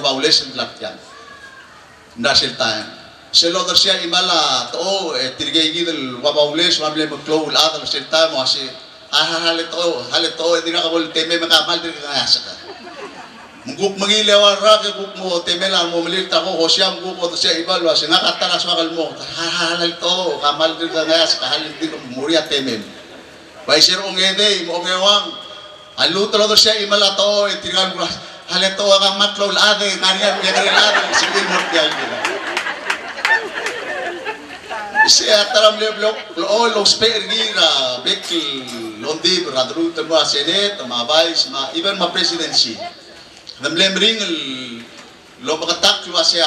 violation lak yan. Nasil time. Selo dar siya imala to eh tirgay gidel wa violation wa blem klo la dar sil time mo asi ah halit to halit to di na kabul teme makamal dir ka asa ka. Muguk mangilewa ra ke guk mo teme la mo melir ta ko hosyam guk ko siya ibal wa singa kataras wakal mo halit to kamal dir ka asa ka halit dir muria teme. Bai sir ongede mo ngewang alu dar siya imala to eh tirgan Halitoa kang matlaw lade, kanyang kanyang lade, sige mo kaya nila. Siya taram leblok, lool, lool, spare gira, bekil, londi, radru, tama senet, tama vice, ma, even ma presidency. Namlem ring, lo makatak, yung asya,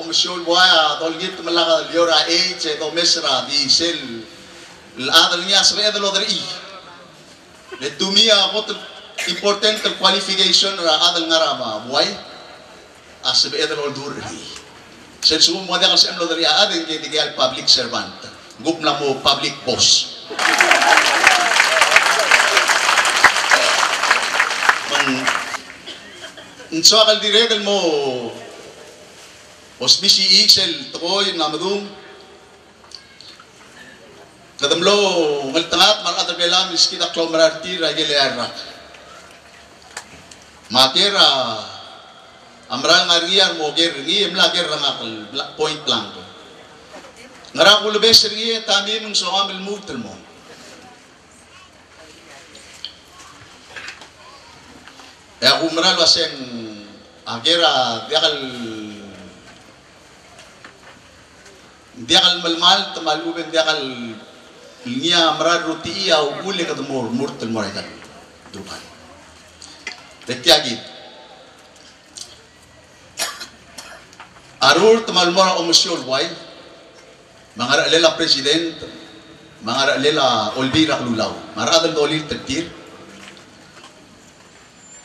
omisyon mo ay, dolgit malaka, liora, age, eto mesra, di sel, الآن الناس بأذن الوضعي للدمية قطب Important qualification ra adal ngarama buay as edel odur i. Sen sumo mo dia kasi amlo dari aadin kay tigay public servant. Gup na mo public boss. Mang Unsa kal diregal mo Hospici Ixel tokoy namadung Kadamlo ngaltangat mar adar belam iskita klomerarti ragel errak Matera. Amral ngariyar mo ger ngi emla ger point blanco ngara ko lebes ngi tami mung so amel mutel mo. Ya umral waseng agera diakal diakal malmal tamaluben diakal niya amral ruti iya ule kadmor murtel mo rekan dukan Tetyagit, Arur tamalmora omisyon why? Mga lela president, mga lela Olvira Lulaw, maradal dolir tetir.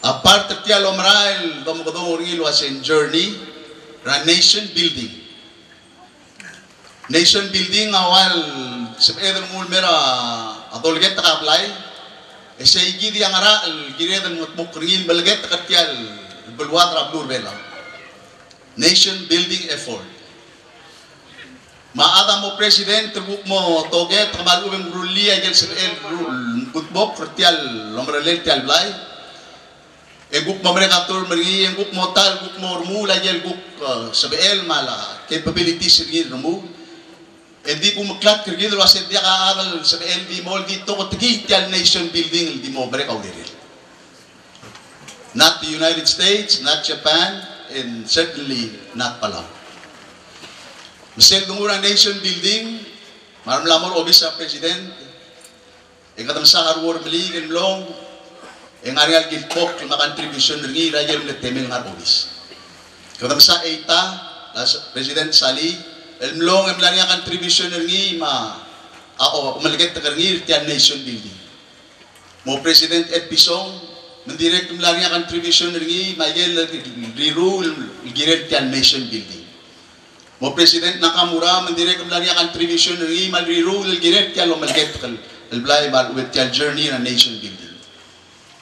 Apart tetia lomrael domgodong uringil was in journey, ra nation building. Nation building awal sa edel mul mera adolget ta الشيء دي أنا الجريدة المتبقرين بلغت تقتيا البلوات رابدور bela. nation building effort maada mo president tubuk mo toge tamal ubem ruli agel sir el kutbok kertial lomrelel tial blai eguk mamre katur meri eguk motal guk eh, mormu lagel guk sebel mala capability sir rumu. E di ko maklat kirgid lo aset dia ka aral sa LD mo di to ko tigi tial nation building di mo mereka ulirin. Not the United States, not Japan, and certainly not Palau. Michelle Dungura Nation Building, maram lamor obis sa President, ang katam sa harwar mali, ang long, ang arial gilpok, yung contribution ringi, rayel na temel nga obis. Katam sa EITA, President Sali, ang long, ang lang contribution ringi, ma, ako, umaligat na ringi, tiyan Nation Building. Mo President Ed Pisong, mendirect niya contribution ringi mayel rirule giret tiyan nation building. Mo president nakamura mendirect niya contribution ringi mal rirule giret tiyan lo malget kal alblay mal with tiyan journey na nation building.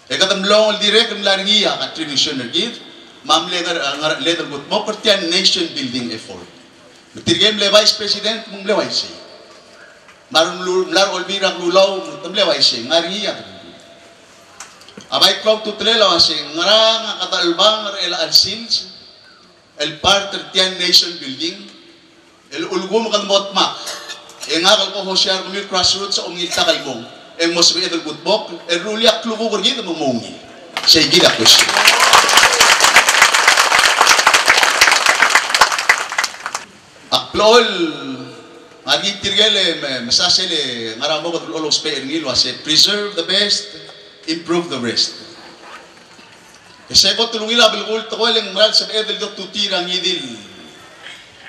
E katam long direct niya contribution ringi mamle ngar leader gut mo per tiyan nation building effort Tirgen le vice president mung mle vice. Marun lu mlar olbi rak lulaw le vice ngari iya ya. Abay klok tutle la vice ngarang katalbang el ansins el Part Tertian nation building el ulgum kan motma. Enga kal ko hosyar mi crossroads sa umil takalbong. Eng mosbi el gutbok el ruliak klubo kurgi tumunggi. Sey gida question. Aklol agi tirgele masasele ngaramo ko ulos pe ngil wasi preserve the best improve the rest. Kasi ko tulungila bilgul to koling maral sa edel do tutira ngidil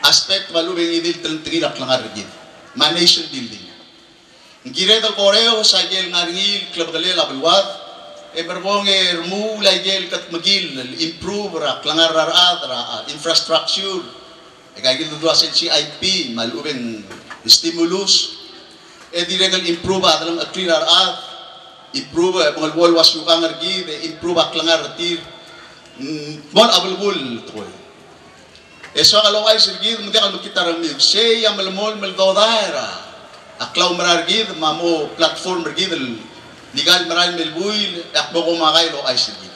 aspect malubing ngidil tengtirak lang argid. Ma nation building. Ngire dal koreo sa gel ngarngil klub galela bilwat e berbong e rmu la gel kat magil improve ra klangar ra ra infrastructure e kagil do asen CIP malubing stimulus. E diregal improve adalang clear ar improve mga wal was yung kangar gi de improve ak langar tir. Mon abulbul toy eso kalau ay sirgid mo kal makita ram mig say amal mol mal dodaira aklaw marargid mamo platform mergid legal maral melbuil akbo ko makay lo ay sirgid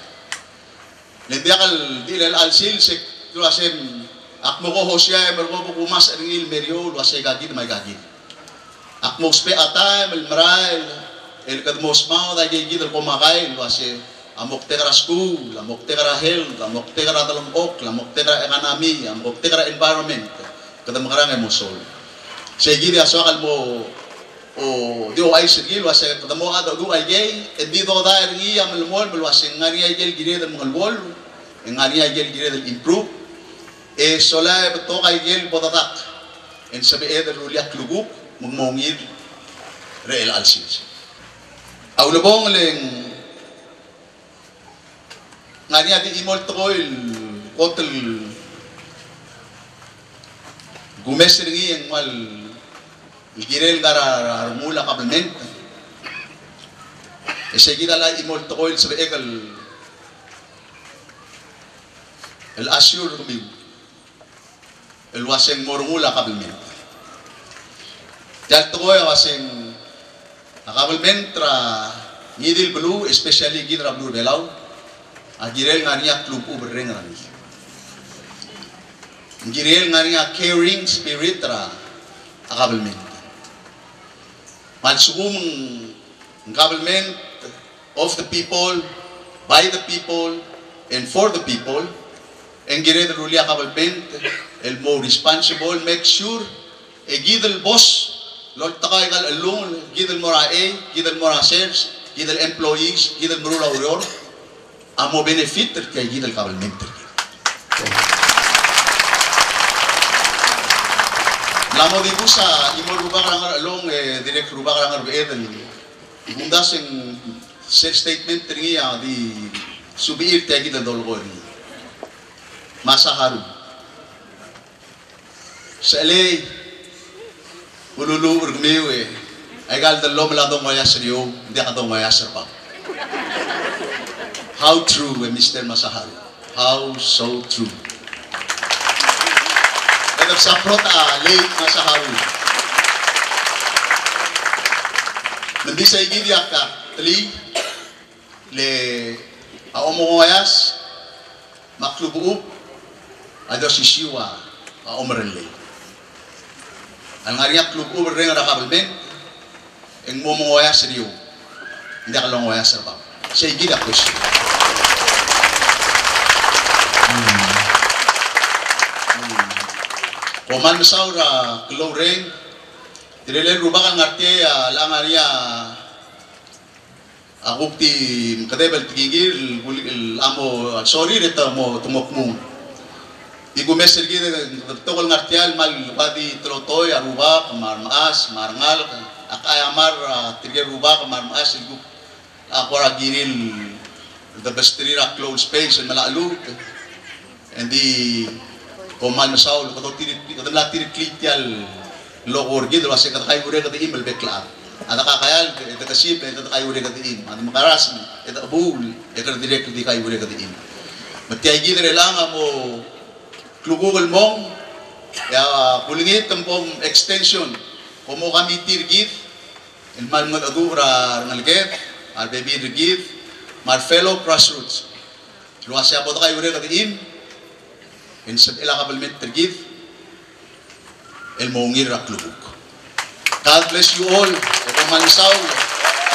lendi akal dilal alsil se luasem akmo ko hosya mergo kumas ang il merio luasay gagid may gagid akmo spe atay mal maral el kadmos mao da gigid ko makay luasay amok te kara school, amok te kara health, amok te kara talong amok te kara economy, amok te kara environment. Kada makarang mo sol. Sa gidi aso akal mo o di o ay sigil wa sa kada mo ada du ay gay, e di do da ri am el mol wa sa ngani ay gel gidi dal mo bol, ngani ay gel gidi dal improve. e sola e beto kai gel bodadak en sabe e der ruliak luguk mungmongir reel alsis au lebong leng ngani adi imol toil kotel gumes ringi yang mal igirel ngara armula kabelment ese kita la imol toil sabe egal el asyur kumibu el waseng mormula kablement Dahil ko nakablement tra ngidil blue especially gidra blue belaw. Agirel ngania klub ubereng rani. Ngirel ngania caring spirit ra akabalment malsugum government of the people by the people and for the people and gire the ruli akabalment el mo responsible make sure e gidel boss lol takay kal alung gidel mora a gidel mora shares gidel employees gidel mura urior amo benefit kay gidal kabalmente. Lamo di ko sa imo rubak lang along eh, direct rubak lang arbe edan. Imunda sing statement niya di subiir tayo kita dolgo ni. Masa haru. Sa LA, ululu urgmiyo eh. Ay gal dalo maladong maya sa iyo, hindi ka dong maya sa pa. How true, eh, Mr. Masaharu. How so true. Saprot ah, late Masaharu. Nandi sa igidi ka, tali, le, ako mo kayas, maklubuup, ada sisiwa umren ah, le ang ngariya klub umren ada kabel ben eng mo mo ya seriu ndak long ya serba sei gida kus Koman hmm. hmm. saura keloreng direlen rubakan ngerti ya ah, langaria aku ah, ti kadebel tigigil amo sorry reta mo tumok Igume sergi tokol ngartial mal wadi trotoi aruba marmas marngal akayamar tirger ruba marmas igu akwara ginil the bestrir a closed space and malalu and the komal masaul kato tirit kato la tirit klitial lokor gid wasi kato kayo ure kato bekla. Ada kakayal ito kasip ito kayo ure kato im. Ada makaras ito abul ito direct di kayo ure kato im. Matiay gid mo klugugol mong, ya kulingit kampong extension, kumo kami tirgit, ilman mga agura ngalget, ar baby rigit, mar fellow crossroads. Luwasya po kayo ure kata im, in sa ilakabalment tergid, el mongir raklubuk. God bless you all. Ito manisaw,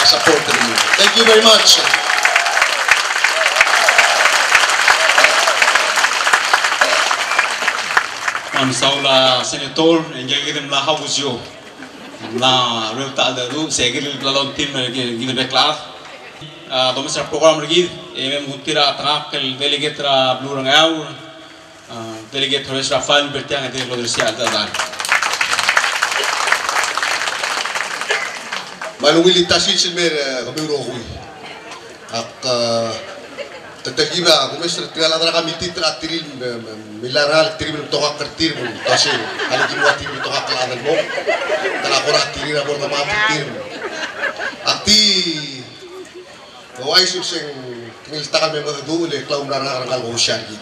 support rin Thank you very much. on saula senator engegir mla hawuzio mla rupta dadu segir lalon tim gid beklar domestic program rigi em mutira tanga kel delegate ra blue rangau delegate Horace Rafael bertiang itu produksi ada dan Malungili tasin silmer kami rohui ak تتجيبها ابو مصر تقال انا رقم تيتر اتريل ملارها تريل من توقع كتير من تاسي على جيب واتي من توقع على المو ترى قرا تريل ابو ما كتير اكتي وايش سين كمل تقام مدو لكلاو مرارها رقم وشارجي